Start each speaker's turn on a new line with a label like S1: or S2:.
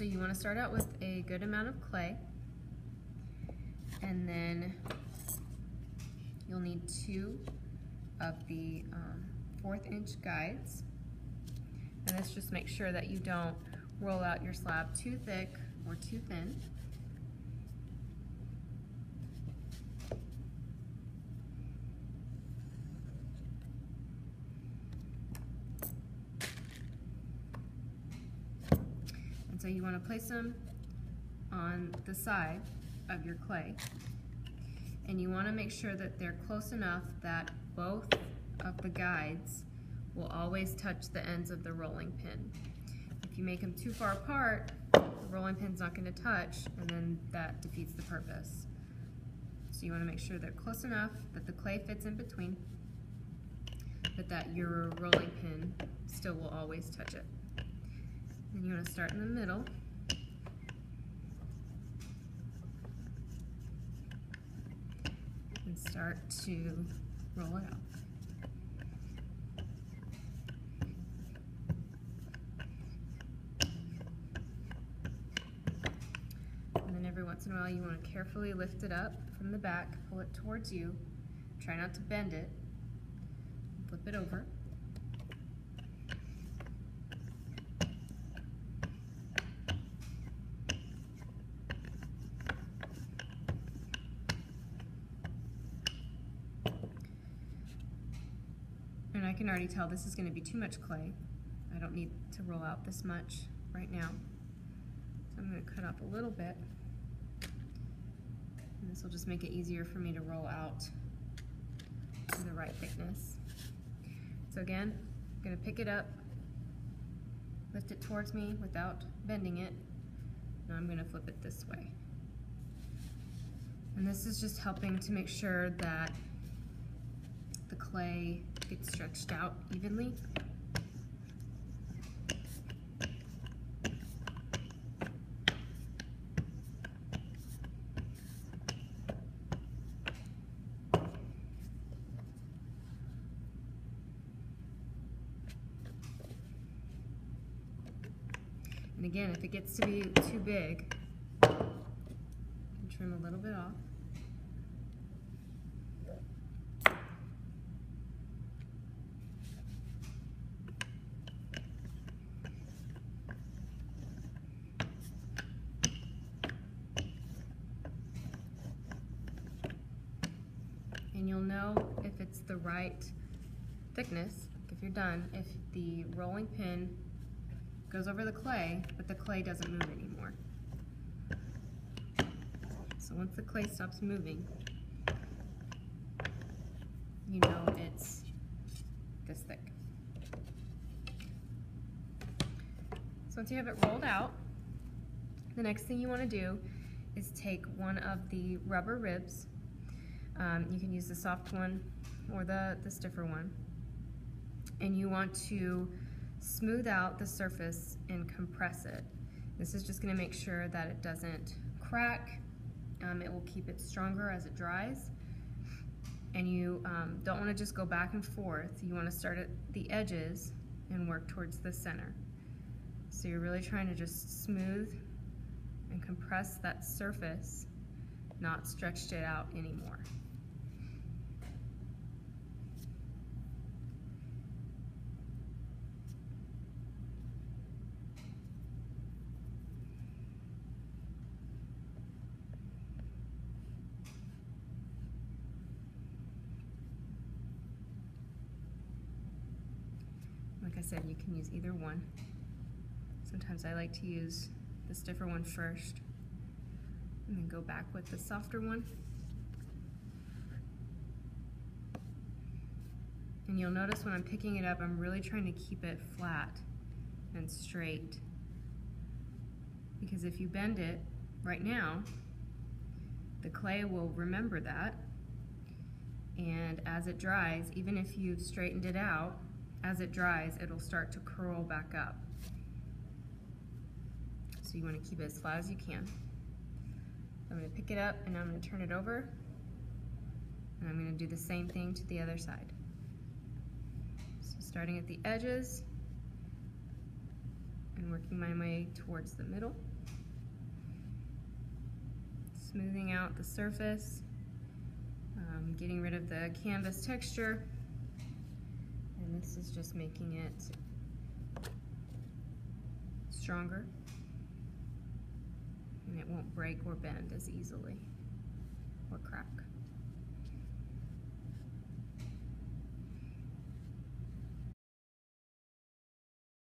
S1: So you want to start out with a good amount of clay and then you'll need two of the um, fourth inch guides and this just makes sure that you don't roll out your slab too thick or too thin. So you want to place them on the side of your clay and you want to make sure that they're close enough that both of the guides will always touch the ends of the rolling pin. If you make them too far apart, the rolling pin's not going to touch and then that defeats the purpose. So you want to make sure they're close enough that the clay fits in between, but that your rolling pin still will always touch it. Then you want to start in the middle. And start to roll it out. And then every once in a while you want to carefully lift it up from the back, pull it towards you. Try not to bend it. Flip it over. I can already tell this is going to be too much clay. I don't need to roll out this much right now. So I'm going to cut up a little bit. And this will just make it easier for me to roll out to the right thickness. So again, I'm going to pick it up, lift it towards me without bending it. Now I'm going to flip it this way. And this is just helping to make sure that the clay gets stretched out evenly. And again, if it gets to be too big, trim a little bit off. Know if it's the right thickness, if you're done, if the rolling pin goes over the clay, but the clay doesn't move anymore. So once the clay stops moving, you know it's this thick. So once you have it rolled out, the next thing you want to do is take one of the rubber ribs. Um, you can use the soft one or the, the stiffer one. And you want to smooth out the surface and compress it. This is just going to make sure that it doesn't crack. Um, it will keep it stronger as it dries. And you um, don't want to just go back and forth. You want to start at the edges and work towards the center. So you're really trying to just smooth and compress that surface, not stretched it out anymore. Like I said, you can use either one. Sometimes I like to use the stiffer one first and then go back with the softer one. And you'll notice when I'm picking it up, I'm really trying to keep it flat and straight. Because if you bend it right now, the clay will remember that. And as it dries, even if you've straightened it out, as it dries, it'll start to curl back up. So you want to keep it as flat as you can. I'm going to pick it up and I'm going to turn it over. And I'm going to do the same thing to the other side. So starting at the edges and working my way towards the middle. smoothing out the surface, um, getting rid of the canvas texture. And this is just making it stronger. And it won't break or bend as easily or crack.